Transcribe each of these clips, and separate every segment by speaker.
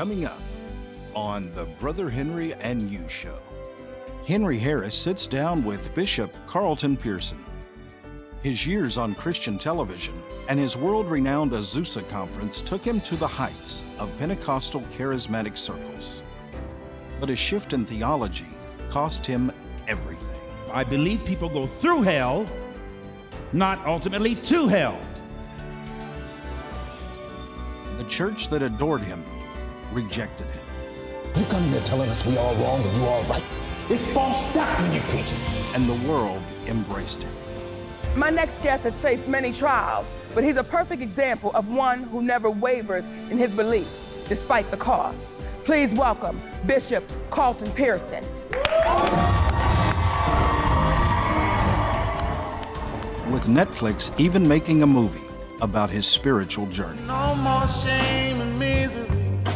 Speaker 1: Coming up on the Brother Henry and You Show. Henry Harris sits down with Bishop Carlton Pearson. His years on Christian television and his world renowned Azusa conference took him to the heights of Pentecostal charismatic circles. But a shift in theology cost him everything.
Speaker 2: I believe people go through hell, not ultimately to hell.
Speaker 1: The church that adored him rejected him.
Speaker 3: You come in here telling us we all wrong and you all right. It's false doctrine you preaching.
Speaker 1: And the world embraced him.
Speaker 4: My next guest has faced many trials, but he's a perfect example of one who never wavers in his belief, despite the cost. Please welcome Bishop Carlton Pearson.
Speaker 1: With Netflix even making a movie about his spiritual journey.
Speaker 5: No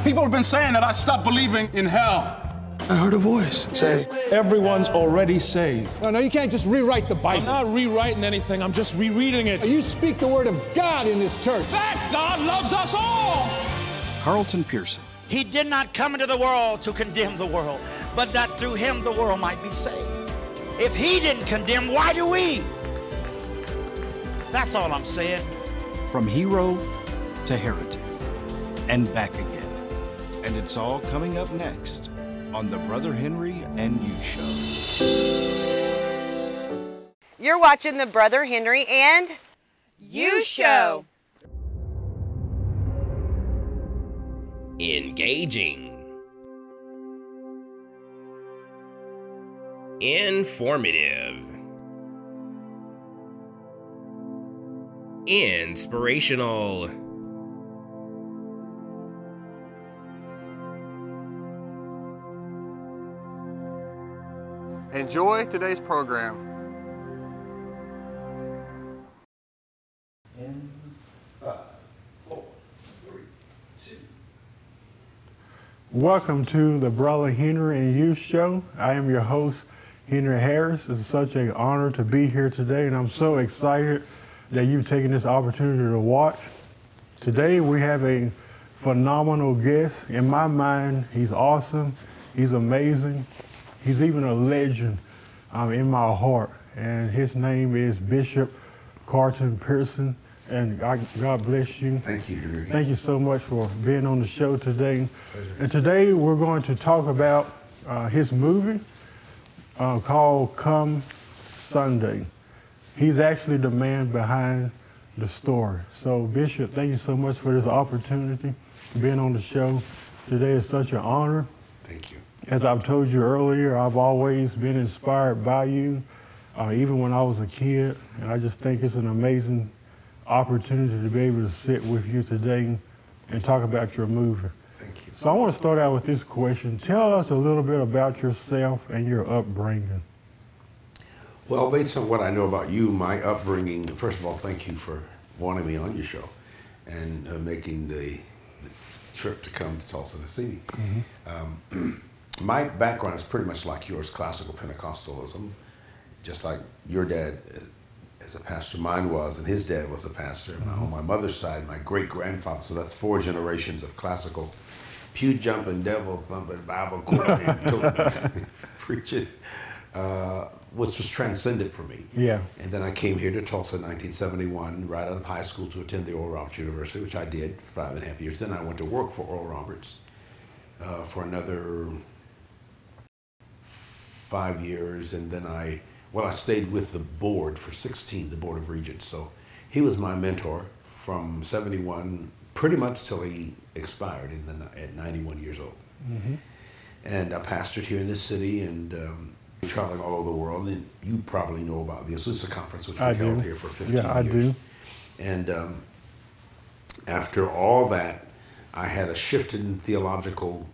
Speaker 6: People have been saying that I stopped believing in hell.
Speaker 7: I heard a voice say,
Speaker 6: Everyone's already saved.
Speaker 8: No, no, you can't just rewrite the Bible.
Speaker 6: I'm not rewriting anything, I'm just rereading it.
Speaker 8: You speak the word of God in this church.
Speaker 6: That God loves us all.
Speaker 1: Carlton Pearson.
Speaker 5: He did not come into the world to condemn the world, but that through him the world might be saved. If he didn't condemn, why do we? That's all I'm saying.
Speaker 1: From hero to heretic and back again. And it's all coming up next on the Brother Henry and You Show.
Speaker 9: You're watching the Brother Henry and You Show.
Speaker 10: Engaging. Informative. Inspirational.
Speaker 11: Enjoy today's program.
Speaker 12: In five, four, three, two.
Speaker 13: Welcome to the Brother Henry and You Show. I am your host, Henry Harris. It's such an honor to be here today, and I'm so excited that you've taken this opportunity to watch. Today we have a phenomenal guest. In my mind, he's awesome, he's amazing, he's even a legend um, in my heart. And his name is Bishop Carlton Pearson. And God, God bless you.
Speaker 7: Thank you, Henry.
Speaker 13: Thank you so much for being on the show today. Pleasure. And today we're going to talk about uh, his movie uh, called Come Sunday. He's actually the man behind the story. So, Bishop, thank you so much for this opportunity, being on the show. Today is such an honor.
Speaker 7: Thank you.
Speaker 13: As I've told you earlier, I've always been inspired by you, uh, even when I was a kid. And I just think it's an amazing opportunity to be able to sit with you today and talk about your movie.
Speaker 7: Thank you.
Speaker 13: So I want to start out with this question. Tell us a little bit about yourself and your upbringing.
Speaker 7: Well, based on what I know about you, my upbringing, first of all, thank you for wanting me on your show and uh, making the, the, trip to come to Tulsa to see me. Mm-hmm. Um, my background is pretty much like yours, classical Pentecostalism, just like your dad as a pastor, mine was, and his dad was a pastor. Mm-hmm. On my mother's side, my great grandfather, so that's four generations of classical pew jumping, devil thumping, Bible quoting, preaching. Uh, which was transcendent for me.
Speaker 13: Yeah.
Speaker 7: And then I came here to Tulsa in 1971, right out of high school, to attend the Oral Roberts University, which I did for five and a half years. Then I went to work for Oral Roberts uh, for another five years, and then I, well, I stayed with the board for 16, the Board of Regents. So he was my mentor from 71, pretty much till he expired in the, at 91 years old. Mm-hmm. And I pastored here in this city, and um, traveling all over the world, and you probably know about the Azusa Conference, which we
Speaker 13: I
Speaker 7: held
Speaker 13: do.
Speaker 7: here for 15
Speaker 13: yeah, I
Speaker 7: years.
Speaker 13: do.
Speaker 7: And um, after all that, I had a shift in theological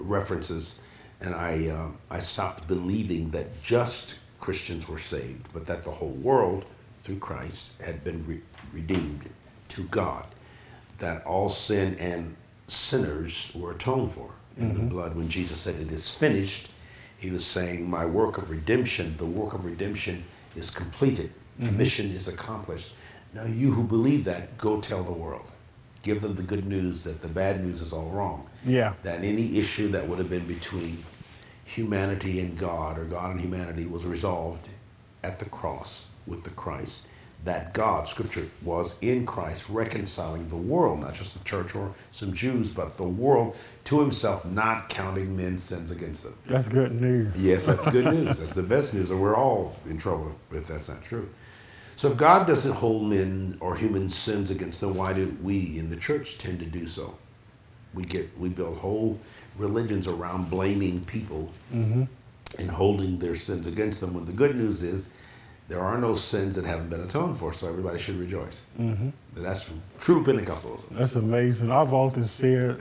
Speaker 7: references, and I, uh, I stopped believing that just Christians were saved, but that the whole world, through Christ, had been re- redeemed to God, that all sin and sinners were atoned for in
Speaker 13: Mm-hmm.
Speaker 7: the blood. When Jesus said, It is finished, he was saying, My work of redemption, the work of redemption is completed. The
Speaker 13: Mhm.
Speaker 7: mission is accomplished. Now, you who believe that, go tell the world. Give them the good news that the bad news is all wrong.
Speaker 13: Yeah.
Speaker 7: That any issue that would have been between humanity and God or God and humanity was resolved at the cross with the Christ. That God, Scripture, was in Christ reconciling the world, not just the church or some Jews, but the world to Himself, not counting men's sins against them.
Speaker 13: That's good news.
Speaker 7: Yes, that's good news. That's the best news, and we're all in trouble if that's not true. So if God doesn't hold men or human sins against them, why do we in the church tend to do so? We get we build whole religions around blaming people
Speaker 13: Mm-hmm.
Speaker 7: and holding their sins against them. When the good news is there are no sins that haven't been atoned for, so everybody should rejoice.
Speaker 13: Mhm.
Speaker 7: That's true Pentecostalism.
Speaker 13: That's amazing. I've often said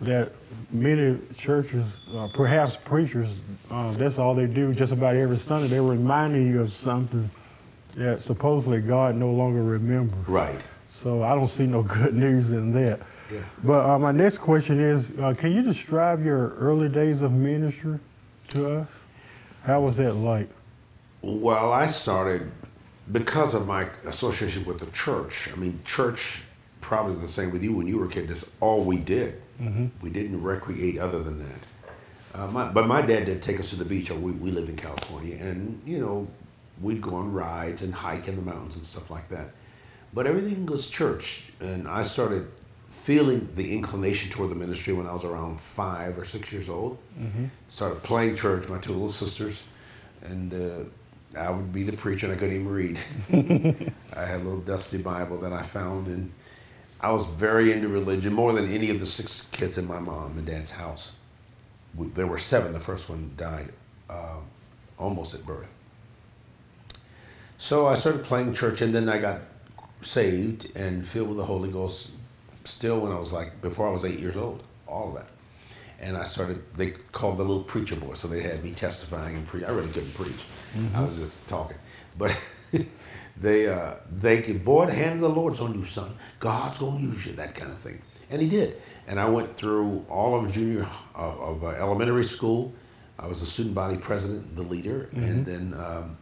Speaker 13: that many churches, uh, perhaps preachers, uh, that's all they do just about every Sunday. They're reminding you of something that supposedly God no longer remembers.
Speaker 7: Right.
Speaker 13: So I don't see no good news in that.
Speaker 7: Yeah.
Speaker 13: But uh, my next question is uh, can you describe your early days of ministry to us? How was that like?
Speaker 7: Well, I started because of my association with the church. I mean, church probably the same with you when you were a kid. That's all we did.
Speaker 13: Mhm.
Speaker 7: We didn't recreate other than that. Uh, my, but my dad did take us to the beach. Or we, we lived in California, and you know, we'd go on rides and hike in the mountains and stuff like that. But everything was church, and I started feeling the inclination toward the ministry when I was around five or six years old.
Speaker 13: Mhm.
Speaker 7: Started playing church. My two little sisters, and uh, I would be the preacher, and I couldn't even read. I had a little dusty Bible that I found, and I was very into religion more than any of the six kids in my mom and dad's house. We, there were seven. The first one died uh, almost at birth. So I started playing church, and then I got saved and filled with the Holy Ghost. Still, when I was like before I was eight years old, all of that. And I started. They called the little preacher boy, so they had me testifying and preach. I really couldn't preach. I
Speaker 13: Mhm.
Speaker 7: was just talking, but they uh, they could, boy, the hand of the Lord's on you, son. God's gonna use you, that kind of thing. And He did. And I went through all of junior of, of uh, elementary school. I was the student body president, the leader, and
Speaker 13: Mhm.
Speaker 7: then um,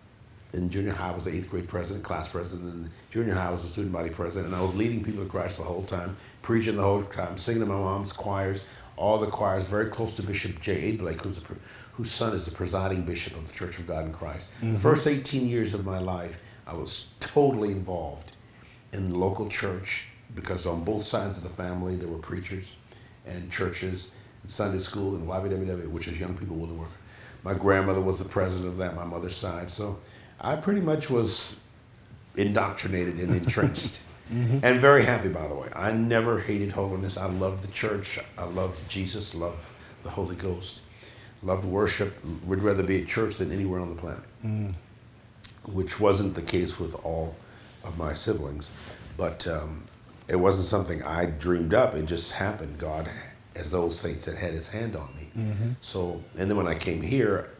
Speaker 7: in junior high I was the eighth grade president, class president. And junior high I was the student body president, and I was leading people to Christ the whole time, preaching the whole time, singing in my mom's choirs, all the choirs, very close to Bishop J. A. Blake, who's the, whose son is the presiding bishop of the Church of God in Christ.
Speaker 13: Mhm.
Speaker 7: The first 18 years of my life, I was totally involved in the local church because on both sides of the family there were preachers and churches and Sunday school and YWW, which is Young People Willing Work. My grandmother was the president of that, my mother's side. So I pretty much was indoctrinated and entrenched.
Speaker 13: Mhm.
Speaker 7: And very happy, by the way. I never hated holiness. I loved the church. I loved Jesus, loved the Holy Ghost, loved worship. Would rather be at church than anywhere on the planet
Speaker 13: Mm.
Speaker 7: which wasn't the case with all of my siblings. But um, it wasn't something I dreamed up. It just happened. God, as those saints had had his hand on me.
Speaker 13: Mhm.
Speaker 7: So, and then when I came here,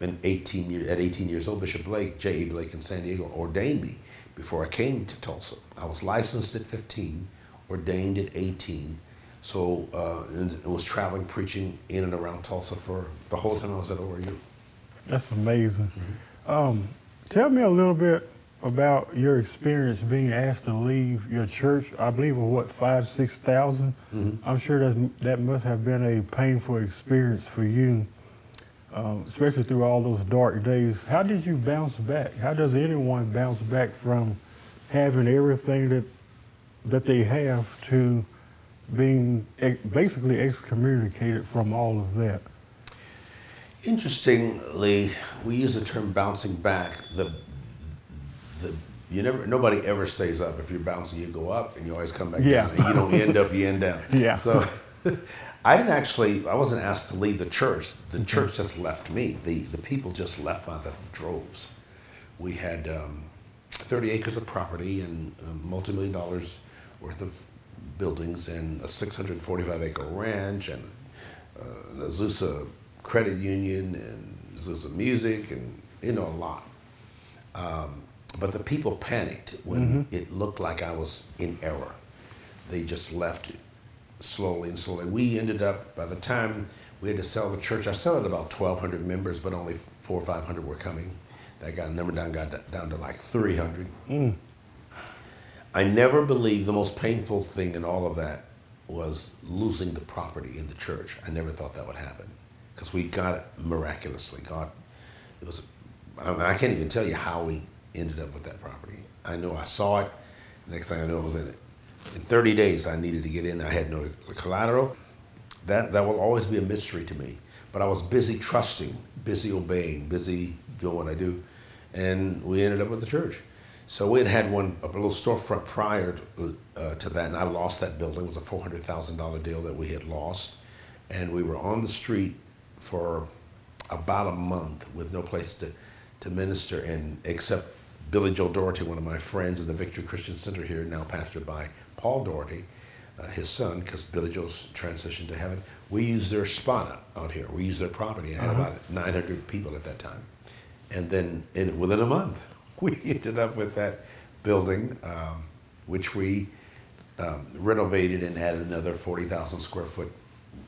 Speaker 7: in 18 year, at 18 years old, Bishop Blake, J. E. Blake in San Diego, ordained me before I came to Tulsa. I was licensed at 15, ordained at 18. So, uh, and was traveling, preaching in and around Tulsa for the whole time I was at ORU.
Speaker 13: That's amazing. Um, tell me a little bit about your experience being asked to leave your church. I believe of what five, six thousand. I'm sure that that must have been a painful experience for you, um, especially through all those dark days. How did you bounce back? How does anyone bounce back from having everything that that they have to being ex- basically excommunicated from all of that?
Speaker 7: Interestingly, we use the term bouncing back. The the you never nobody ever stays up. If you're bouncing, you go up, and you always come back
Speaker 13: Yeah.
Speaker 7: down. And you don't end up, you end down.
Speaker 13: Yeah.
Speaker 7: So I didn't actually. I wasn't asked to leave the church. The church just left me. The the people just left by the droves. We had um, 30 acres of property and uh, multi-million dollars worth of buildings and a 645 acre ranch and uh, an Azusa credit union and Azusa music and you know a lot. Um, but the people panicked when
Speaker 13: Mhm.
Speaker 7: it looked like I was in error. They just left slowly and slowly. We ended up by the time we had to sell the church. I sold had about 1,200 members, but only four or 500 were coming. That got number down got down to like 300.
Speaker 13: Mm.
Speaker 7: I never believed the most painful thing in all of that was losing the property in the church. I never thought that would happen because we got it miraculously. God, it was. I, mean, I can't even tell you how we ended up with that property. I know I saw it. Next thing I know, I was in it. In 30 days, I needed to get in. I had no collateral. That that will always be a mystery to me. But I was busy trusting, busy obeying, busy doing what I do, and we ended up with the church. So we had had one a little storefront prior to, uh, to that, and I lost that building. It was a four hundred thousand dollar deal that we had lost, and we were on the street for about a month with no place to, to minister, and except Billy Joe Daugherty, one of my friends in the Victory Christian Center here, now pastored by Paul Daugherty, uh, his son, because Billy Joe's transitioned to heaven. We used their spot out here. We used their property. I had
Speaker 13: Uh-huh.
Speaker 7: about 900 people at that time. And then in, within a month, we ended up with that building, um, which we um, renovated and added another 40,000 square foot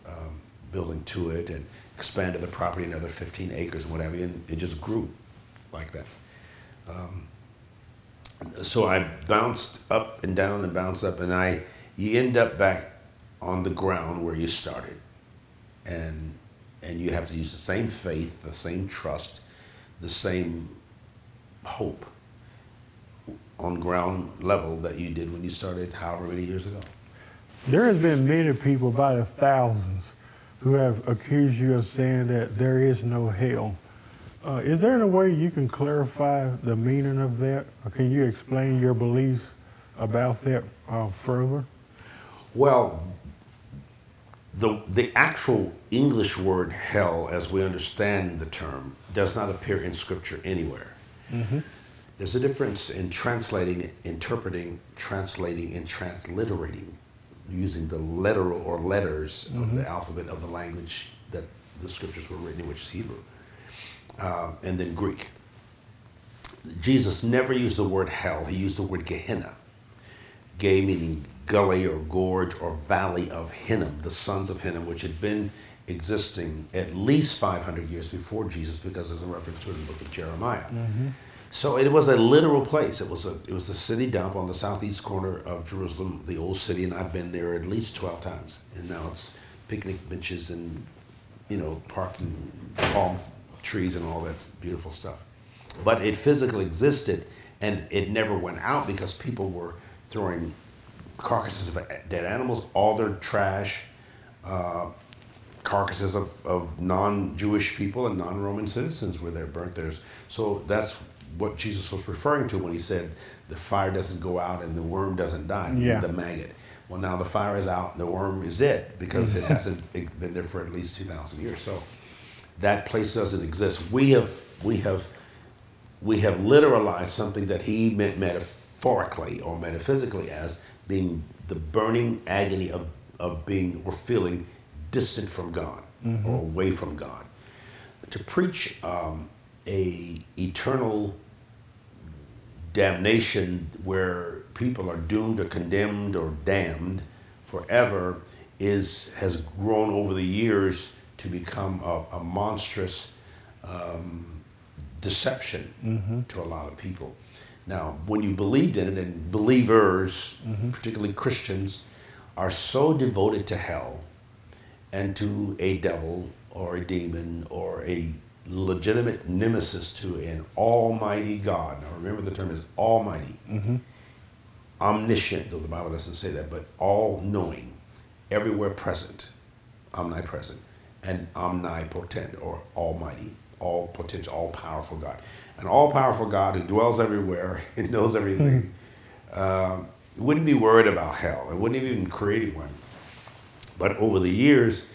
Speaker 7: um, building to it and expanded the property another 15 acres and whatever, and it just grew like that. Um, so I bounced up and down and bounced up, and I you end up back on the ground where you started, and and you have to use the same faith, the same trust, the same hope on ground level that you did when you started however many years ago.
Speaker 13: There has been many people, by the thousands, who have accused you of saying that there is no hell. Uh, is there any way you can clarify the meaning of that? Or can you explain your beliefs about that uh, further?
Speaker 7: Well, the, the actual English word hell, as we understand the term, does not appear in Scripture anywhere.
Speaker 13: Mm-hmm.
Speaker 7: There's a difference in translating, interpreting, translating, and transliterating, using the literal or letters of
Speaker 13: Mhm.
Speaker 7: the alphabet of the language that the Scriptures were written in, which is Hebrew, uh, and then Greek. Jesus never used the word hell, he used the word Gehenna. Gay meaning gully or gorge or valley of Hinnom, the sons of Hinnom, which had been existing at least 500 years before Jesus because there's a reference to it in the book of Jeremiah. So it was a literal place. It was a it was the city dump on the southeast corner of Jerusalem, the old city, and I've been there at least twelve times. And now it's picnic benches and you know parking palm trees and all that beautiful stuff. But it physically existed, and it never went out because people were throwing carcasses of dead animals, all their trash, uh, carcasses of, of non-Jewish people and non-Roman citizens were there, burnt there. So that's what Jesus was referring to when he said the fire doesn't go out and the worm doesn't die,
Speaker 13: Yeah.
Speaker 7: the maggot. Well, now the fire is out and the worm is dead because it hasn't been there for at least 2,000 years. So that place doesn't exist. We have, we have, we have literalized something that he meant metaphorically or metaphysically as being the burning agony of, of being or feeling distant from God
Speaker 13: Mhm.
Speaker 7: or away from God. To preach um, a eternal damnation where people are doomed or condemned or damned forever is has grown over the years to become a, a monstrous um, deception
Speaker 13: Mhm.
Speaker 7: to a lot of people. Now, when you believed in it, and believers,
Speaker 13: Mhm.
Speaker 7: particularly Christians, are so devoted to hell and to a devil or a demon or a legitimate nemesis to an almighty God. Now, remember the term is almighty,
Speaker 13: Mm-hmm.
Speaker 7: omniscient, though the Bible doesn't say that, but all knowing, everywhere present, omnipresent, and omnipotent or almighty, all potential, all powerful God. An all powerful God who dwells everywhere and knows everything um, wouldn't be worried about hell It wouldn't even create one. But over the years,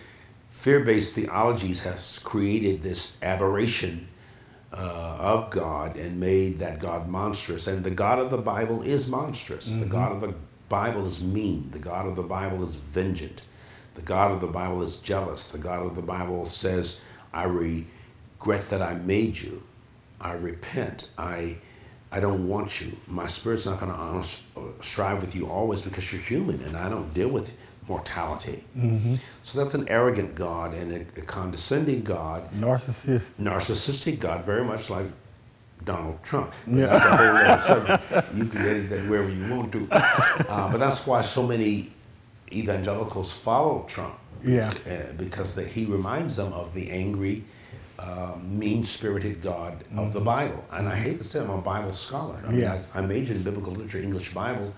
Speaker 7: fear-based theologies has created this aberration uh, of God and made that God monstrous. And the God of the Bible is monstrous. The
Speaker 13: Mhm.
Speaker 7: God of the Bible is mean. The God of the Bible is vengeant. The God of the Bible is jealous. The God of the Bible says, I regret that I made you. I repent. I I don't want you. My spirit's not going to strive with you always because you're human and I don't deal with mortality.
Speaker 13: Mm-hmm.
Speaker 7: So that's an arrogant God and a, a condescending God,
Speaker 13: Narcissist.
Speaker 7: narcissistic God, very much like Donald Trump. But
Speaker 13: Yeah.
Speaker 7: That's a whole other subject. You can edit that wherever you want to. Uh, but that's why so many evangelicals follow Trump.
Speaker 13: Yeah.
Speaker 7: Uh, because they, he reminds them of the angry, uh, mean-spirited God of the Bible. And I hate to say I'm a Bible scholar. I mean,
Speaker 13: Yeah.
Speaker 7: I, I majored in biblical literature, English Bible,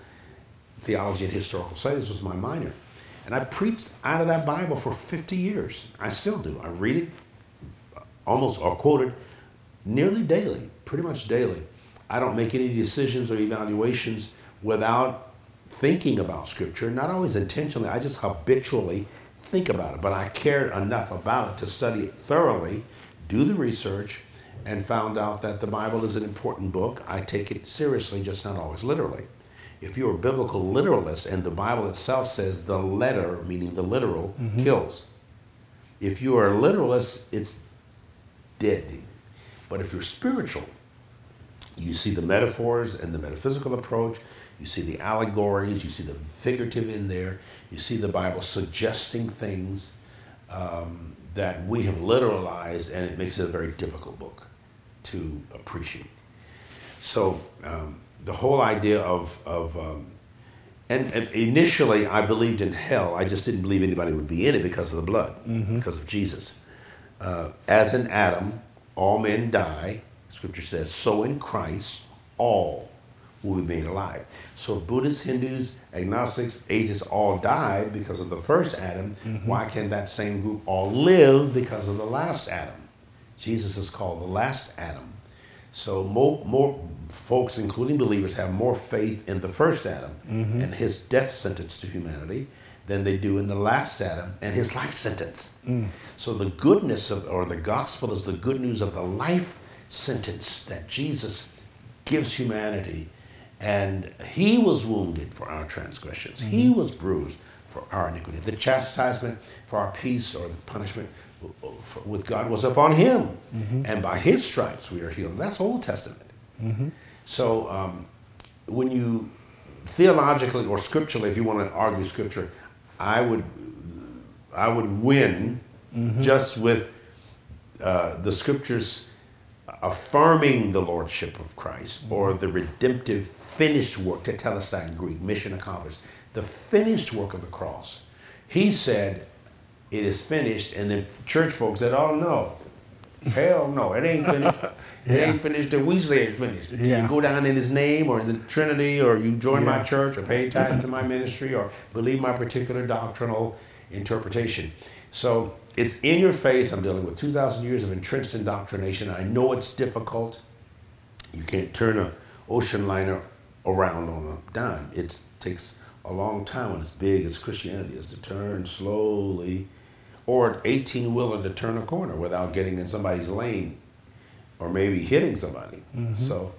Speaker 7: theology, and historical studies was my minor. And I preached out of that Bible for 50 years. I still do. I read it almost or quote it nearly daily, pretty much daily. I don't make any decisions or evaluations without thinking about Scripture, not always intentionally, I just habitually think about it. But I cared enough about it to study it thoroughly, do the research, and found out that the Bible is an important book. I take it seriously, just not always literally. If you're a biblical literalist and the Bible itself says the letter, meaning the literal,
Speaker 13: Mhm.
Speaker 7: kills. If you are a literalist, it's dead. But if you're spiritual, you see the metaphors and the metaphysical approach, you see the allegories, you see the figurative in there, you see the Bible suggesting things um, that we have literalized, and it makes it a very difficult book to appreciate. So um, the whole idea of, of um, and, and initially I believed in hell. I just didn't believe anybody would be in it because of the blood,
Speaker 13: Mhm.
Speaker 7: because of Jesus. Uh, as in Adam, all men die. Scripture says, so in Christ, all will be made alive. So Buddhists, Hindus, agnostics, atheists all died because of the first Adam.
Speaker 13: Mhm.
Speaker 7: Why can that same group all live because of the last Adam? Jesus is called the last Adam. So more, more folks, including believers, have more faith in the first Adam
Speaker 13: Mhm.
Speaker 7: and his death sentence to humanity than they do in the last Adam and his life sentence.
Speaker 13: Mm.
Speaker 7: So the goodness of, or the gospel is the good news of the life sentence that Jesus gives humanity. And he was wounded for our transgressions. He
Speaker 13: Mhm.
Speaker 7: was bruised for our iniquity. The chastisement for our peace or the punishment with God was upon him.
Speaker 13: Mhm.
Speaker 7: And by his stripes we are healed. That's Old Testament.
Speaker 13: Mhm.
Speaker 7: So um, when you theologically or scripturally, if you want to argue scripture, I would I would win
Speaker 13: Mhm.
Speaker 7: just with uh, the scriptures affirming the lordship of Christ or the redemptive finished work, tetelestai in Greek, mission accomplished, the finished work of the cross. He said, "It is finished," and the church folks said, "Oh no." Hell no, it ain't finished. It
Speaker 13: Yeah.
Speaker 7: ain't finished. The we say it's finished.
Speaker 13: Yeah.
Speaker 7: You go down in His name, or in the Trinity, or you join my church, or pay tithe to my ministry, or believe my particular doctrinal interpretation. So it's in your face. I'm dealing with 2,000 years of entrenched indoctrination. I know it's difficult. You can't turn a ocean liner around on a dime. It takes a long time when it's big as Christianity is to turn slowly, or an 18 wheeler to turn a corner without getting in somebody's lane, or maybe hitting somebody.
Speaker 13: Mhm.
Speaker 7: So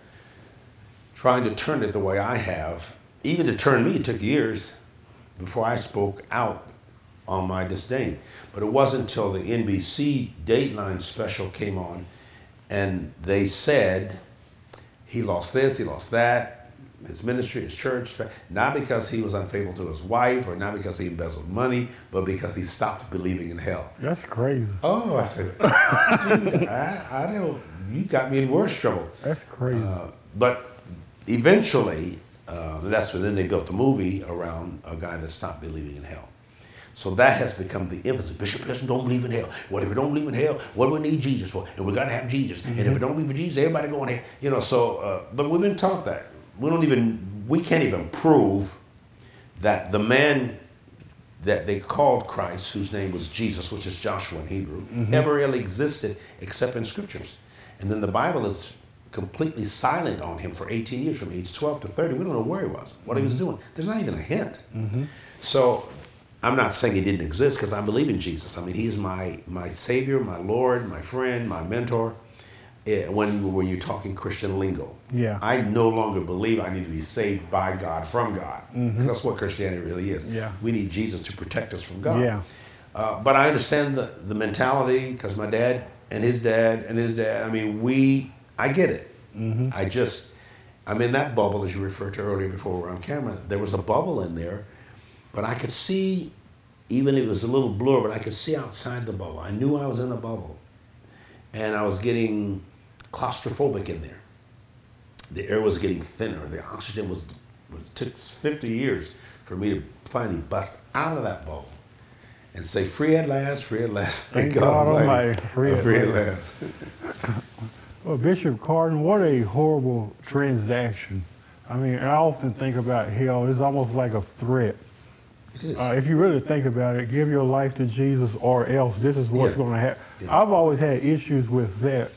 Speaker 7: trying to turn it the way I have, even to turn me, it took years before I spoke out on my disdain. But it wasn't until the NBC Dateline special came on and they said he lost this, he lost that, his ministry, his church, not because he was unfaithful to his wife or not because he embezzled money, but because he stopped believing in hell.
Speaker 13: That's crazy.
Speaker 7: Oh, I said, dude, I, I don't, you got me in worse trouble.
Speaker 13: That's crazy.
Speaker 7: Uh, but eventually, uh, that's when then they built the movie around a guy that stopped believing in hell. So that has become the emphasis. Bishop Pearson don't believe in hell. What if we don't believe in hell? What do we need Jesus for? And we got to have Jesus. And if we don't believe in Jesus, everybody going there. You know, so, uh, but we've been taught that. We don't even, we can't even prove that the man that they called Christ, whose name was Jesus, which is Joshua in Hebrew,
Speaker 13: Mhm.
Speaker 7: ever really existed except in scriptures. And then the Bible is completely silent on him for 18 years, from age 12 to 30. We don't know where he was, what he was
Speaker 13: Mhm.
Speaker 7: doing. There's not even a hint.
Speaker 13: Mhm.
Speaker 7: So I'm not saying he didn't exist because I believe in Jesus. I mean, he's my, my Savior, my Lord, my friend, my mentor. When, when you're talking Christian lingo,
Speaker 13: Yeah.
Speaker 7: I no longer believe I need to be saved by God from God.
Speaker 13: Mhm.
Speaker 7: That's what Christianity really is.
Speaker 13: Yeah.
Speaker 7: We need Jesus to protect us from God.
Speaker 13: Yeah.
Speaker 7: Uh, but I understand the, the mentality because my dad and his dad and his dad, I mean, we, I get it.
Speaker 13: Mhm.
Speaker 7: I just, I'm in that bubble, as you referred to earlier before we're on camera. There was a bubble in there, but I could see, even if it was a little blur, but I could see outside the bubble. I knew I was in a bubble. And I was getting claustrophobic in there. the air was getting thinner. The oxygen was, it took 50 years for me to finally bust out of that bubble and say, free at last, free at last.
Speaker 13: Thank God Almighty, free, uh,
Speaker 7: free
Speaker 13: at last.
Speaker 7: last.
Speaker 13: Well, Bishop Carlton, what a horrible transaction. I mean, I often think about hell, it's almost like a threat. Uh, if you really think about it, give your life to Jesus or else this is what's
Speaker 7: Yeah.
Speaker 13: going to happen.
Speaker 7: Yeah.
Speaker 13: I've always had issues with that,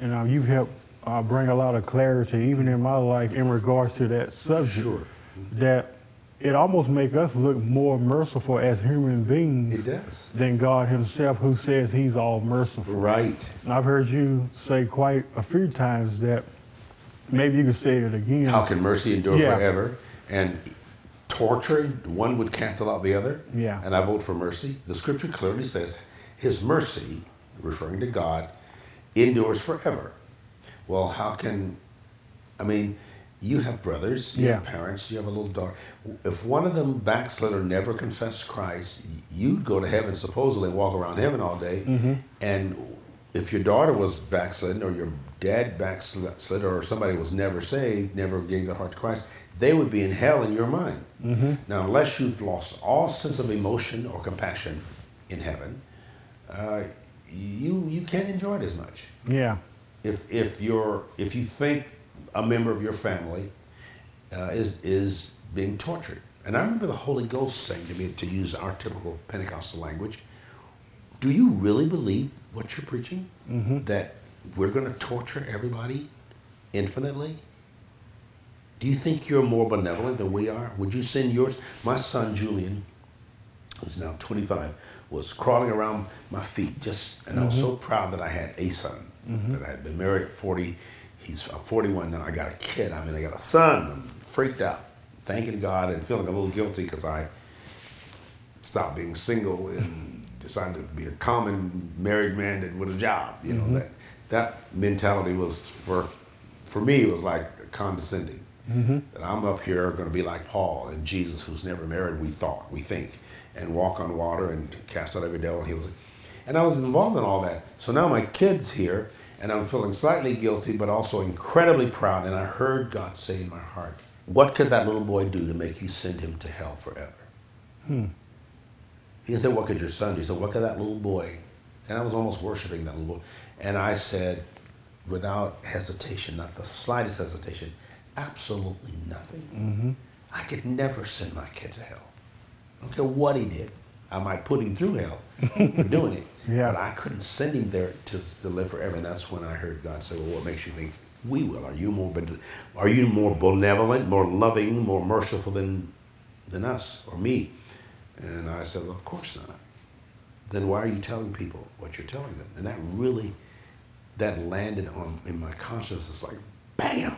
Speaker 13: and uh, you've helped uh, bring a lot of clarity, even in my life, in regards to that subject.
Speaker 7: Sure.
Speaker 13: That it almost make us look more merciful as human beings than God Himself, who says He's all merciful.
Speaker 7: Right.
Speaker 13: And I've heard you say quite a few times that maybe you could say it again.
Speaker 7: How can mercy endure
Speaker 13: Yeah.
Speaker 7: forever? And torture, one would cancel out the other.
Speaker 13: Yeah.
Speaker 7: And I vote for mercy. The scripture clearly says his mercy, referring to God, endures forever. Well, how can, I mean, you have brothers, you have
Speaker 13: Yeah.
Speaker 7: parents, you have a little daughter. If one of them backslid or never confessed Christ, you'd go to heaven supposedly and walk around heaven all day.
Speaker 13: Mm-hmm.
Speaker 7: And if your daughter was backslidden or your dad backslid or somebody was never saved, never gave their heart to Christ, they would be in hell in your mind.
Speaker 13: Mm-hmm.
Speaker 7: Now, unless you've lost all sense of emotion or compassion in heaven, uh, you you can't enjoy it as much.
Speaker 13: Yeah.
Speaker 7: If if you're if you think a member of your family uh, is is being tortured, and I remember the Holy Ghost saying to me to use our typical Pentecostal language, "Do you really believe what you're preaching?
Speaker 13: Mhm.
Speaker 7: That we're going to torture everybody infinitely?" Do you think you're more benevolent than we are? Would you send yours? My son Julian, who's now 25, was crawling around my feet just, and I was so mm-hmm. proud that I had a son. Mm-hmm. That I had been married at 40. He's I'm 41 now. I got a kid. I mean, I got a son. I'm freaked out, thanking God and feeling a little guilty because I stopped being single and decided to be a common married man that with a job. You know mm-hmm. that that mentality was for for me it was like condescending.
Speaker 13: Mm-hmm.
Speaker 7: That I'm up here going to be like Paul and Jesus, who's never married. We thought, we think, and walk on water and cast out every devil and heal. And I was involved in all that. So now my kid's here, and I'm feeling slightly guilty, but also incredibly proud. And I heard God say in my heart, "What could that little boy do to make you send him to hell forever?"
Speaker 13: Hmm.
Speaker 7: He said, What could your son do? He said, What could that little boy? And I was almost worshiping that little boy. And I said, without hesitation, not the slightest hesitation, absolutely nothing.
Speaker 13: Mm-hmm.
Speaker 7: I could never send my kid to hell. I don't care what he did. I might put him through hell for doing it.
Speaker 13: Yeah.
Speaker 7: But I couldn't send him there to, to live forever. And that's when I heard God say, Well, what makes you think we will? Are you more are you more benevolent, more loving, more merciful than than us or me? And I said, Well, of course not. Then why are you telling people what you're telling them? And that really that landed on in my consciousness It's like, bam!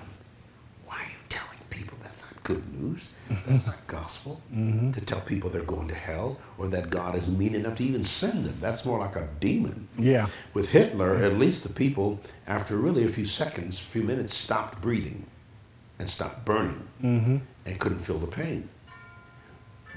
Speaker 7: Why are you telling people that's not good news? That's not gospel.
Speaker 13: Mhm.
Speaker 7: To tell people they're going to hell or that God is mean enough to even send them. That's more like a demon.
Speaker 13: Yeah.
Speaker 7: With Hitler, at least the people, after really a few seconds, a few minutes, stopped breathing and stopped burning
Speaker 13: Mm-hmm.
Speaker 7: and couldn't feel the pain.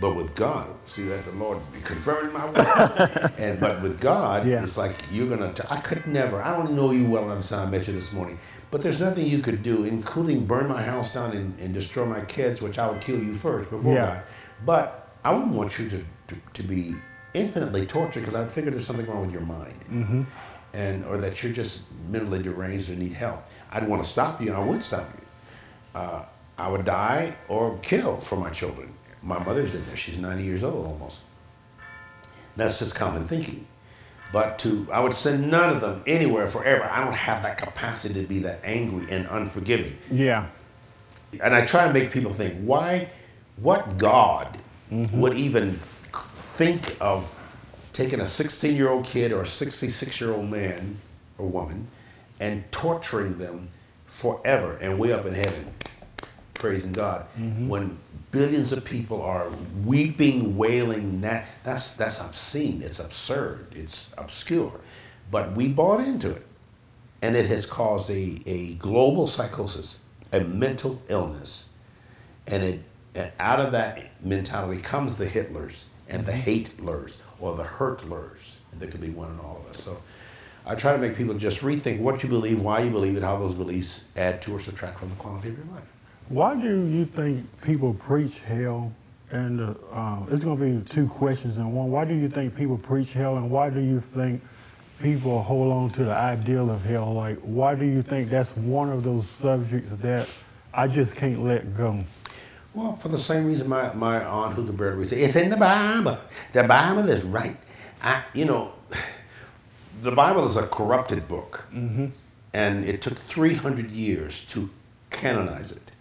Speaker 7: But with God, see that the Lord be confirming my word. and but with God,
Speaker 13: Yeah.
Speaker 7: it's like you're gonna. T- I could never. I don't know you well enough. I met you this morning, but there's nothing you could do, including burn my house down and, and destroy my kids, which I would kill you first before
Speaker 13: Yeah.
Speaker 7: God. But I wouldn't want you to to, to be infinitely tortured because I figure there's something wrong with your mind
Speaker 13: Mm-hmm.
Speaker 7: and or that you're just mentally deranged and need help. I'd want to stop you, and I would stop you. Uh, I would die or kill for my children. My mother's in there; she's 90 years old almost. That's just common thinking. But to, I would send none of them anywhere forever. I don't have that capacity to be that angry and unforgiving.
Speaker 13: Yeah.
Speaker 7: And I try to make people think, why, what God mm-hmm. would even think of taking a 16 year old kid or a 66 year old man or woman and torturing them forever and way up in heaven, praising God, mm-hmm. when billions of people are weeping, wailing, that, that's, that's obscene, it's absurd, it's obscure. But we bought into it and it has caused a, a global psychosis, a mental illness. And it and out of that mentality comes the Hitlers and the mm-hmm. hatelers or the hurtlers. And there could be one in all of us. So I try to make people just rethink what you believe, why you believe it, how those beliefs add to or subtract from the quality of your life.
Speaker 13: Why do you think people preach hell? And uh, uh, it's going to be two questions in one. Why do you think people preach hell, and why do you think people hold on to the ideal of hell? Like, why do you think that's one of those subjects that I just can't let go?
Speaker 7: Well, for the same reason my, my aunt Huckleberry would say, it's in the Bible. The Bible is right. I, you know, the Bible is a corrupted book,
Speaker 13: mm-hmm.
Speaker 7: and it took 300 years to canonize it.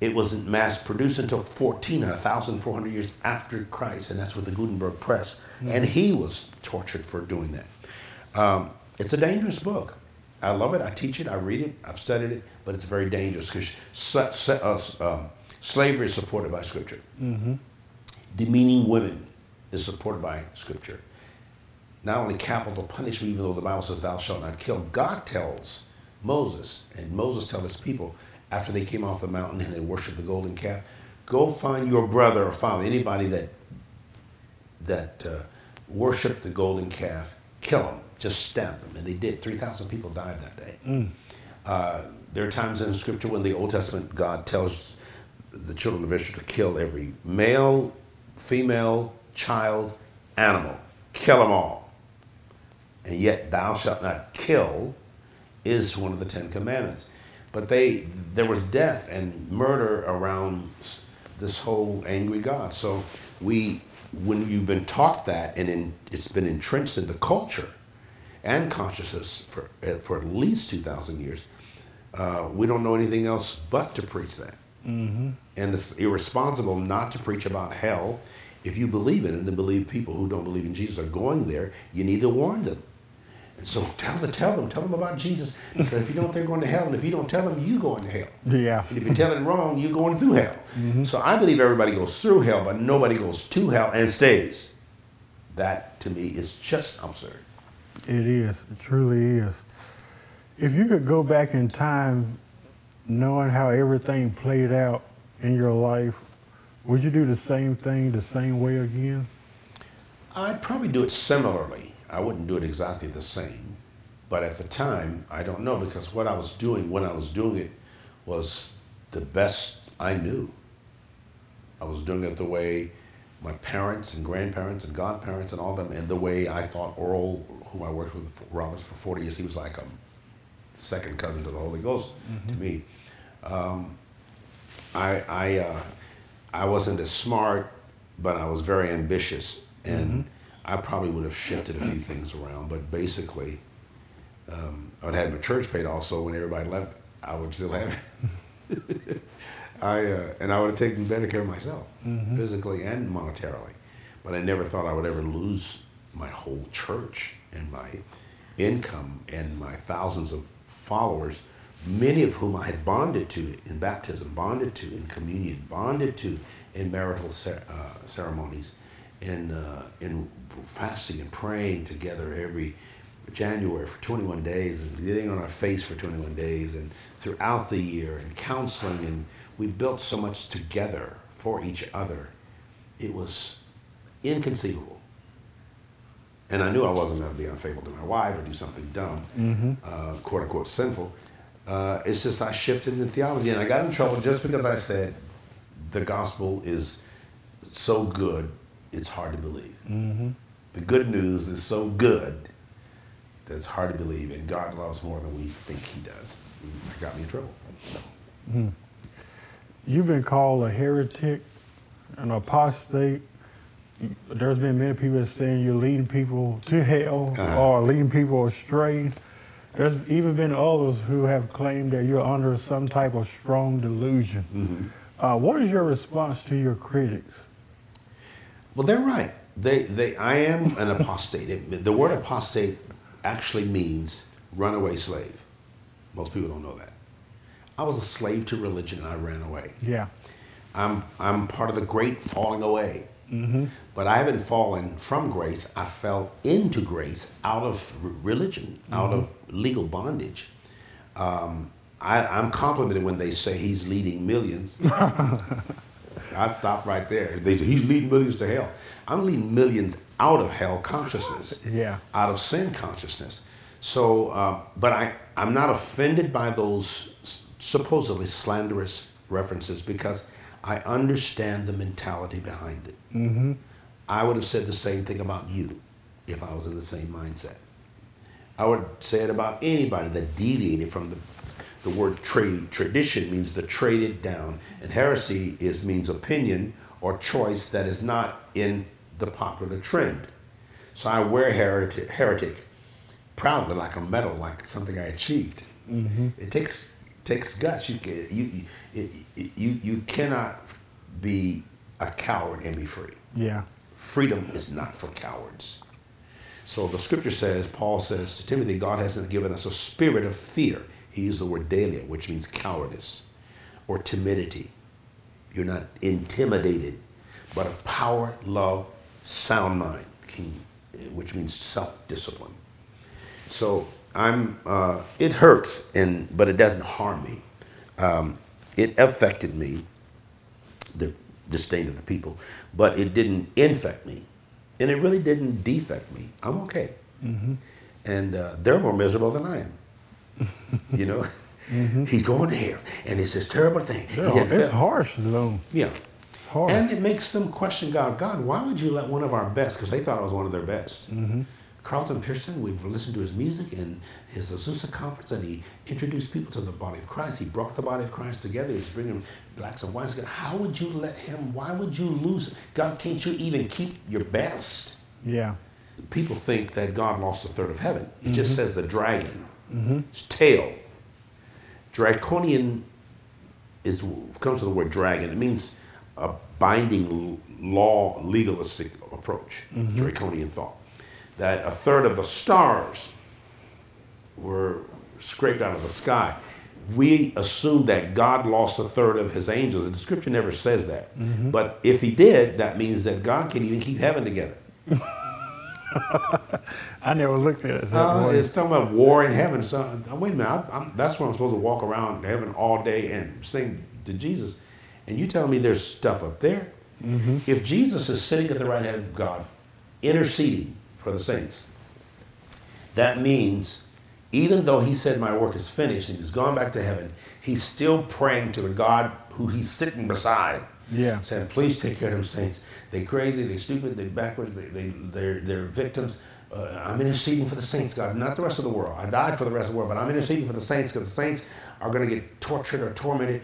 Speaker 7: It wasn't mass produced until 14, 1,400 years after Christ, and that's with the Gutenberg Press. Mm-hmm. And he was tortured for doing that. Um, it's a dangerous book. I love it. I teach it. I read it. I've studied it, but it's very dangerous because uh, um, slavery is supported by Scripture.
Speaker 13: Mm-hmm.
Speaker 7: Demeaning women is supported by Scripture not only capital punishment, even though the Bible says thou shalt not kill, God tells Moses, and Moses tells his people after they came off the mountain and they worshiped the golden calf, go find your brother or father, anybody that that uh, worshiped the golden calf, kill them, just stab them. And they did. 3,000 people died that day.
Speaker 13: Mm.
Speaker 7: Uh, there are times in Scripture when the Old Testament God tells the children of Israel to kill every male, female, child, animal. Kill them all and yet thou shalt not kill is one of the Ten Commandments. But they there was death and murder around this whole angry God. So we when you've been taught that and in, it's been entrenched in the culture and consciousness for, uh, for at least 2,000 years, uh, we don't know anything else but to preach that.
Speaker 13: Mm-hmm.
Speaker 7: And it's irresponsible not to preach about hell. If you believe in it and believe people who don't believe in Jesus are going there, you need to warn them. And so tell them, tell them, tell them about Jesus. Because if you don't, they're going to hell. And if you don't tell them, you going to hell.
Speaker 13: Yeah.
Speaker 7: And if you tell them wrong, you're going through hell.
Speaker 13: Mm-hmm.
Speaker 7: So I believe everybody goes through hell, but nobody goes to hell and stays. That to me is just absurd.
Speaker 13: It is. It truly is. If you could go back in time, knowing how everything played out in your life, would you do the same thing the same way again?
Speaker 7: I'd probably do it similarly. I wouldn't do it exactly the same. But at the time, I don't know because what I was doing when I was doing it was the best I knew. I was doing it the way my parents and grandparents and godparents and all them, and the way I thought Oral, who I worked with Roberts for 40 years, he was like a second cousin to the Holy Ghost mm-hmm. to me. Um, I I uh, I wasn't as smart, but I was very ambitious, and mm-hmm. I probably would have shifted a few things around, but basically, um, I'd had my church paid also when everybody left. I would still have it. I uh, and I would have taken better care of myself,
Speaker 13: mm-hmm.
Speaker 7: physically and monetarily. But I never thought I would ever lose my whole church and my income and my thousands of followers, many of whom I had bonded to in baptism, bonded to in communion, bonded to in marital cer- uh, ceremonies, in uh, in fasting and praying together every January for 21 days and getting on our face for 21 days and throughout the year and counseling and we built so much together for each other. It was inconceivable. And I knew I wasn't going to be unfaithful to my wife or do something dumb,
Speaker 13: mm-hmm.
Speaker 7: uh, quote unquote sinful. Uh, it's just I shifted in theology and I got in trouble just because I said the gospel is so good, it's hard to believe.
Speaker 13: Mm-hmm
Speaker 7: the good news is so good that it's hard to believe, and God loves more than we think He does. That got me in trouble.
Speaker 13: Mm-hmm. You've been called a heretic, an apostate. There's been many people saying you're leading people to hell uh-huh. or leading people astray. There's even been others who have claimed that you're under some type of strong delusion.
Speaker 7: Mm-hmm.
Speaker 13: Uh, what is your response to your critics?
Speaker 7: Well, they're right. They, they, I am an apostate. the word apostate actually means runaway slave. Most people don't know that. I was a slave to religion and I ran away.
Speaker 13: Yeah.
Speaker 7: I'm, I'm part of the great falling away.
Speaker 13: Mm-hmm.
Speaker 7: But I haven't fallen from grace. I fell into grace out of religion, mm-hmm. out of legal bondage. Um, I, am complimented when they say he's leading millions. I stop right there. They, he's leading millions to hell. I'm leading millions out of hell consciousness.
Speaker 13: Yeah.
Speaker 7: Out of sin consciousness. So, uh, but I, I'm not offended by those supposedly slanderous references because I understand the mentality behind it.
Speaker 13: Mm-hmm.
Speaker 7: I would have said the same thing about you if I was in the same mindset. I would say it about anybody that deviated from the, the word trade. Tradition means to trade it down, and heresy is means opinion or choice that is not in the popular trend. So I wear heretic, heretic proudly like a medal, like something I achieved.
Speaker 13: Mm-hmm.
Speaker 7: It takes takes guts. You can- you you you you cannot be a coward and be free.
Speaker 13: Yeah.
Speaker 7: Freedom is not for cowards. So the scripture says, Paul says to Timothy, God hasn't given us a spirit of fear. He used the word deilia, which means cowardice or timidity. You're not intimidated, but of power, love, sound mind, king, which means self-discipline. So I'm. Uh, it hurts, and but it doesn't harm me. Um, it affected me, the disdain of the people, but it didn't infect me, and it really didn't defect me. I'm okay,
Speaker 13: Mm-hmm.
Speaker 7: and uh, they're more miserable than I am. You know, he's going to hell, and it's this terrible thing. He
Speaker 13: Yeah, it's
Speaker 7: feel-
Speaker 13: harsh though.
Speaker 7: Yeah.
Speaker 13: It's harsh.
Speaker 7: And it makes them question God. God, why would you let one of our best, because they thought I was one of their best.
Speaker 13: Mm-hmm.
Speaker 7: Carlton Pearson, we've listened to his music and his Azusa conference, and he introduced people to the body of Christ. He brought the body of Christ together. He's bringing blacks and whites together. How would you let him, why would you lose? God, can't you even keep your best?
Speaker 13: Yeah.
Speaker 7: People think that God lost a third of heaven. It
Speaker 13: Mhm.
Speaker 7: just says the dragon,
Speaker 13: Mm-hmm.
Speaker 7: its tail. Draconian is comes from the word dragon. It means a binding law legalistic approach,
Speaker 13: Mhm.
Speaker 7: draconian thought. That a third of the stars were scraped out of the sky. We assume that God lost a third of his angels, the scripture never says that.
Speaker 13: Mhm.
Speaker 7: But if he did, that means that God can even keep heaven together.
Speaker 13: I never looked at it that
Speaker 7: Uh, it's talking about war in heaven. So wait a minute, I, I'm, that's where I'm supposed to walk around heaven all day and sing to Jesus, and you tell me there's stuff up there.
Speaker 13: Mm-hmm.
Speaker 7: If Jesus is sitting at the right hand of God, interceding for the saints, that means even though he said my work is finished and he's gone back to heaven, he's still praying to the God who he's sitting beside
Speaker 13: Yeah.
Speaker 7: saying, please take care of them saints. They crazy, they stupid, they backwards, they, they, they're, they're victims. Uh, I'm interceding for the saints, God, not the rest of the world. I died for the rest of the world, but I'm interceding for the saints because the saints are going to get tortured or tormented.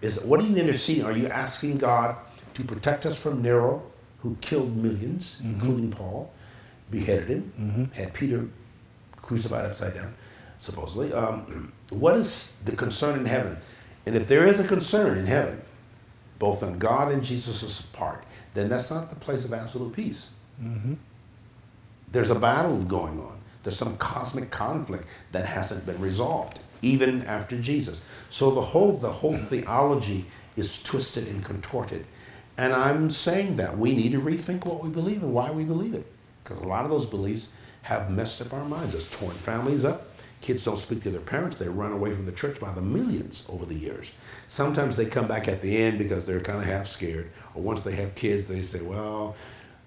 Speaker 7: Is What are you interceding? Are you asking God to protect us from Nero, who killed 1000000s including Paul, beheaded him, had Peter crucified upside down, supposedly. Um, what is the concern in heaven? And if there is a concern in heaven, both on God and Jesus' part, then that's not the place of absolute peace.
Speaker 13: Mm-hmm.
Speaker 7: There's a battle going on. There's some cosmic conflict that hasn't been resolved, even after Jesus. So the whole the whole theology is twisted and contorted. And I'm saying that we need to rethink what we believe and why we believe it. Because a lot of those beliefs have messed up our minds. It's torn families up. Kids don't speak to their parents. They run away from the church by the millions over the years. Sometimes they come back at the end because they're kind of half scared. Or once they have kids, they say, well,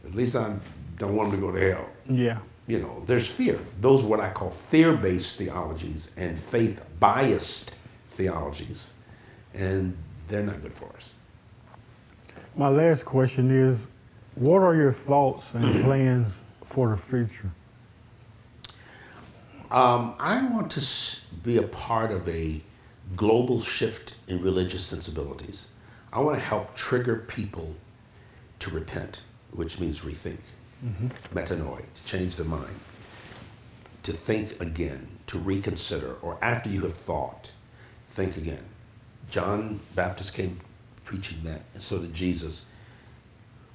Speaker 7: at least I don't want them to go to hell.
Speaker 13: Yeah.
Speaker 7: You know, there's fear. Those are what I call fear-based theologies and faith-biased theologies. And they're not good for us.
Speaker 13: My last question is, what are your thoughts and plans for the future?
Speaker 7: Um, I want to be a part of a global shift in religious sensibilities. I want to help trigger people to repent, which means rethink, metanoia, to change their mind, to think again, to reconsider, or after you have thought, think again. John Baptist came preaching that, and so did Jesus.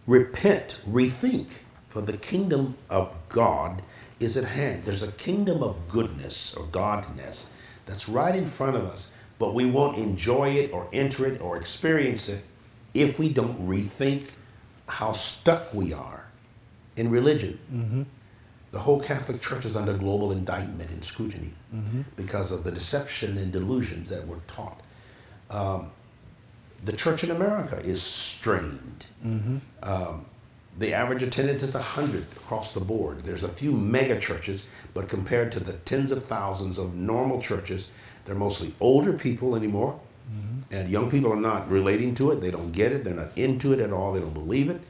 Speaker 7: Repent, rethink, for the kingdom of God is at hand. There's a kingdom of goodness or godness that's right in front of us, but we won't enjoy it or enter it or experience it if we don't rethink how stuck we are in religion.
Speaker 13: Mm-hmm.
Speaker 7: The whole Catholic Church is under global indictment and scrutiny
Speaker 13: Mm-hmm.
Speaker 7: because of the deception and delusions that were taught. Um, the church in America is strained.
Speaker 13: Mm-hmm.
Speaker 7: Um, the average attendance is 100 across the board. There's a few mega churches, but compared to the tens of thousands of normal churches, they're mostly older people anymore. And young people are not relating to it. They don't get it. They're not into it at all. They don't believe it.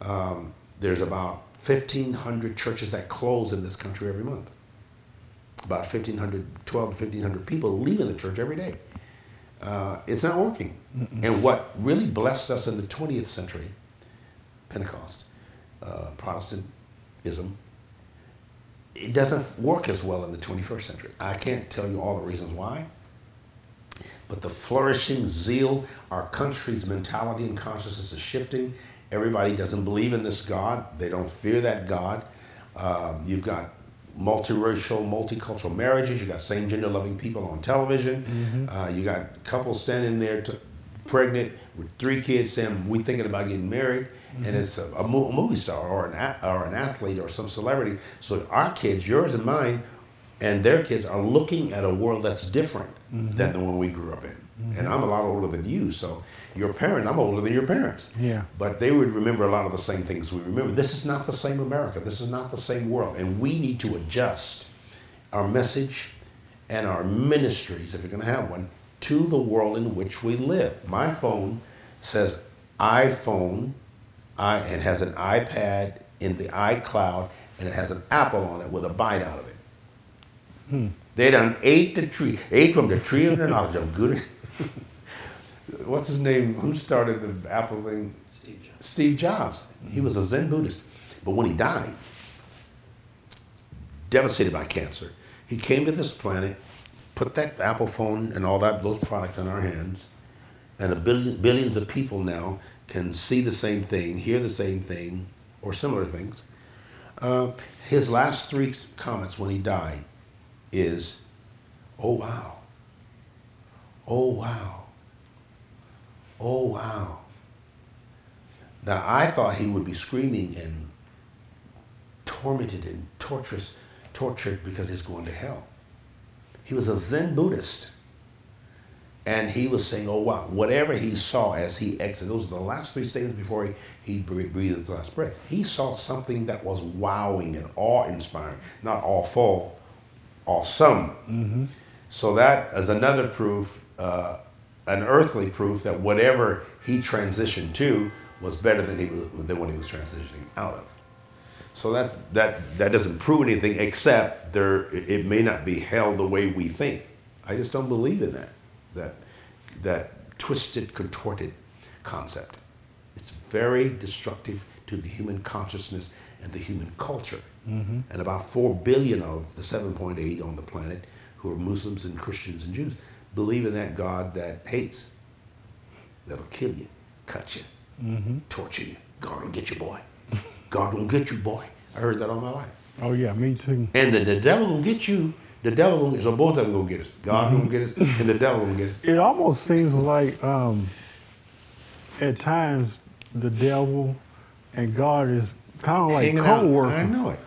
Speaker 7: Um, there's about 1,500 churches that close in this country every month. About 1,500, 12 to 1,500 people leaving the church every day. Uh, it's not working. And what really blessed us in the 20th century, Pentecost, uh, Protestantism, it doesn't work as well in the 21st century. I can't tell you all the reasons why, but the flourishing zeal, our country's mentality and consciousness is shifting. Everybody doesn't believe in this God. They don't fear that God. Um, you've got multiracial, multicultural marriages. You've got same gender loving people on television. Uh, you got couples standing there t- pregnant with three kids saying we thinking about getting married, and mm-hmm. it's a, a, movie star or an a- or an athlete or some celebrity. So our kids, yours and mine, and their kids are looking at a world that's different mm-hmm. than the one we grew up in. Mm-hmm. And I'm a lot older than you, so your parent, I'm older than your parents.
Speaker 13: Yeah.
Speaker 7: But they would remember a lot of the same things we remember. This is not the same America. This is not the same world. And we need to adjust our message and our ministries, if you're going to have one, to the world in which we live. My phone says iPhone I, and has an iPad in the iCloud and it has an apple on it with a bite out of it.
Speaker 13: Hmm.
Speaker 7: They done ate the tree, ate from the tree of the knowledge of good. What's his name? Who started the Apple thing? Steve Jobs. Steve Jobs. He was a Zen Buddhist. But when he died, devastated by cancer, he came to this planet, put that Apple phone and all that those products in our hands, and a billion, billions of people now can see the same thing, hear the same thing, or similar things. Uh, his last three comments when he died is, "Oh wow, oh wow, oh wow." Now I thought he would be screaming and tormented and torturous, tortured because he's going to hell. He was a Zen Buddhist. And he was saying, oh wow, whatever he saw as he exited, those are the last three statements before he, he breathed his last breath. He saw something that was wowing and awe-inspiring, not awful, awesome.
Speaker 13: Mm-hmm.
Speaker 7: So that is another proof, uh, an earthly proof that whatever he transitioned to was better than he was, than what he was transitioning out of. So that that that doesn't prove anything except there it may not be hell the way we think. I just don't believe in that that that twisted, contorted concept. It's very destructive to the human consciousness and the human culture.
Speaker 13: Mhm.
Speaker 7: And about four billion of the 7.8 on the planet, who are Muslims and Christians and Jews, believe in that God that hates, that'll kill you, cut you,
Speaker 13: Mm-hmm.
Speaker 7: torture you. God will get you, boy. God will get you, boy. I heard that all my life.
Speaker 13: Oh yeah, me too.
Speaker 7: And the, the devil will get you. The devil get so both of them gonna get us. God gonna get us, and the devil gonna get us.
Speaker 13: It almost seems like um, at times the devil and God is kind of like
Speaker 7: Hanging out.
Speaker 13: co-workers.
Speaker 7: I know it.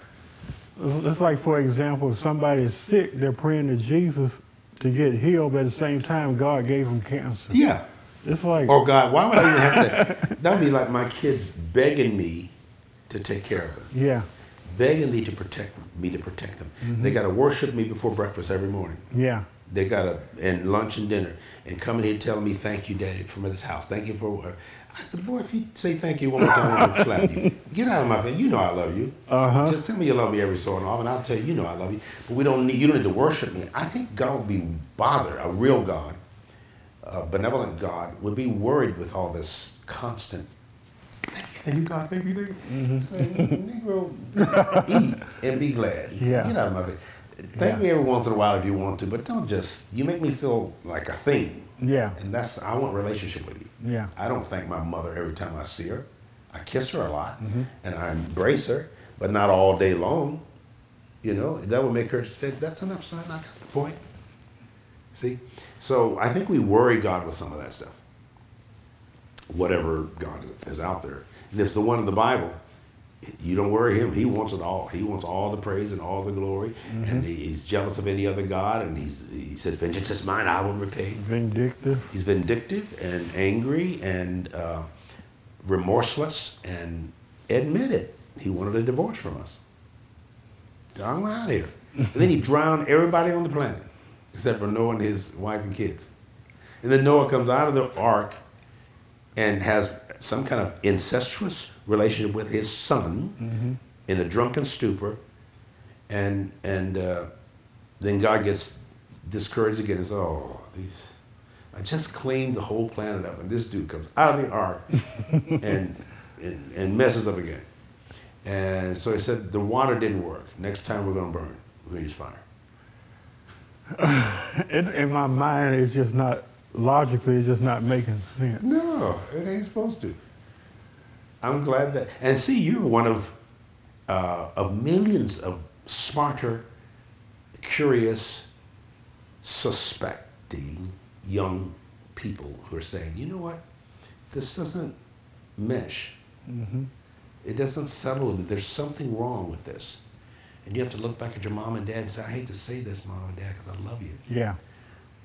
Speaker 13: It's it's like, for example, if somebody is sick, they're praying to Jesus to get healed, but at the same time, God gave them cancer.
Speaker 7: Yeah.
Speaker 13: It's like,
Speaker 7: Or God, why would I even have to? That'd be like my kids begging me to take care of them,
Speaker 13: yeah,
Speaker 7: begging me to protect me to protect them. They
Speaker 13: Mhm.
Speaker 7: got to worship me before breakfast every morning.
Speaker 13: yeah,
Speaker 7: They got to and lunch and dinner and coming here telling me thank you, Daddy, for this house. Thank you for. I said, boy, if you say thank you one more time, I'm gonna slap you. Get out of my face. You know I love you.
Speaker 13: Uh-huh.
Speaker 7: Just tell me you love me every so often, and I'll tell you, you know I love you. But we don't need. You don't need to worship me. I think God would be bothered. A real God, a benevolent God, would be worried with all this constant. Thank you, God. Thank you, thank you. Say, Negro, eat and be glad.
Speaker 13: Yeah.
Speaker 7: Get out of my face. Thank me every once in a while if you want to, but don't just. You make me feel like a thing.
Speaker 13: yeah,
Speaker 7: And that's I want relationship with you.
Speaker 13: yeah.
Speaker 7: I don't thank my mother every time I see her. I kiss her a lot
Speaker 13: Mhm.
Speaker 7: and I embrace her, but not all day long. You know, that would make her say, "That's enough, son. I got the point." See, so I think we worry God with some of that stuff. Whatever God is out there, and it's the one in the Bible, you don't worry him. He wants it all. He wants all the praise and all the glory, and he- he's jealous of any other God. And he's, he says, "Vengeance is mine; I will repay."
Speaker 13: Vindictive.
Speaker 7: He's vindictive and angry and uh, remorseless and admitted he wanted a divorce from us. So I went out of here. and then he drowned everybody on the planet, except for Noah and his wife and kids. And then Noah comes out of the ark and has some kind of incestuous relationship with his son
Speaker 13: Mm-hmm.
Speaker 7: in a drunken stupor. And, and uh, then God gets discouraged again and says, Oh, these, I just cleaned the whole planet up. And this dude comes out of the ark and, and, and messes up again. And so he said, The water didn't work. Next time we're going to burn. We're going to use fire.
Speaker 13: in, in my mind, it's just not logically. It's just not making sense.
Speaker 7: No, it ain't supposed to. I'm glad that. And see, you're one of uh, of millions of smarter, curious, suspecting young people who are saying, you know what, this doesn't mesh.
Speaker 13: Mm-hmm.
Speaker 7: It doesn't settle. with it. There's something wrong with this. And you have to look back at your mom and dad and say, I hate to say this, mom and dad, because I love you.
Speaker 13: Yeah.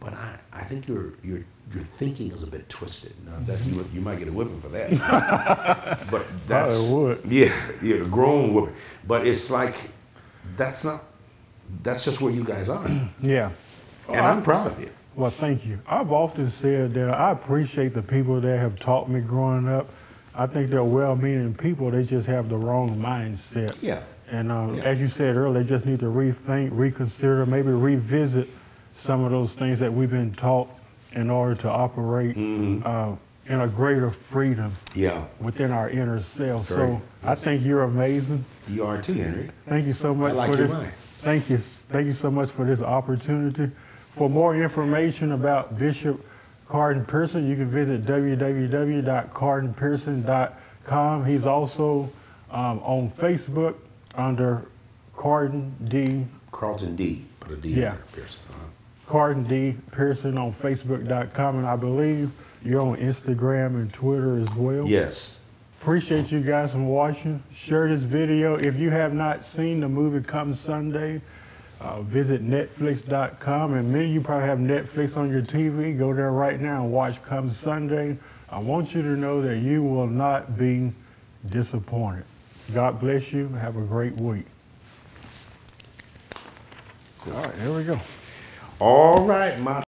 Speaker 7: But I, I think your your your thinking is a bit twisted. Now that you you might get a whipping for that. but that's
Speaker 13: would.
Speaker 7: yeah yeah a grown whipping. But it's like that's not that's just where you guys are, yeah. and
Speaker 13: Yeah.
Speaker 7: I'm proud of you.
Speaker 13: Well, thank you. I've often said that I appreciate the people that have taught me growing up. I think they're well-meaning people. They just have the wrong mindset.
Speaker 7: Yeah.
Speaker 13: And um, as you said earlier, they just need to rethink, reconsider, maybe revisit some of those things that we've been taught in order to operate uh, in a greater freedom
Speaker 7: Mm-hmm. Yeah,
Speaker 13: within our inner self.
Speaker 7: Great.
Speaker 13: So I think you're amazing.
Speaker 7: you are too, Henry.
Speaker 13: Thank you so much
Speaker 7: like
Speaker 13: for this.
Speaker 7: mind.
Speaker 13: Thank you. Thank you so much for this opportunity. For more information about Bishop Carlton Pearson, you can visit www.carltonpearson.com. He's also um, on Facebook under Carden D.
Speaker 7: Carlton D. Put a D
Speaker 13: Yeah.
Speaker 7: Pearson.
Speaker 13: Carlton D. Pearson on Facebook.com, and I believe you're on Instagram and Twitter as well.
Speaker 7: Yes.
Speaker 13: Appreciate you guys from watching. Share this video. If you have not seen the movie Come Sunday, uh, visit Netflix.com. And many of you probably have Netflix on your TV. Go there right now and watch Come Sunday. I want you to know that you will not be disappointed. God bless you. Have a great week. All right, here we go.
Speaker 7: All right, my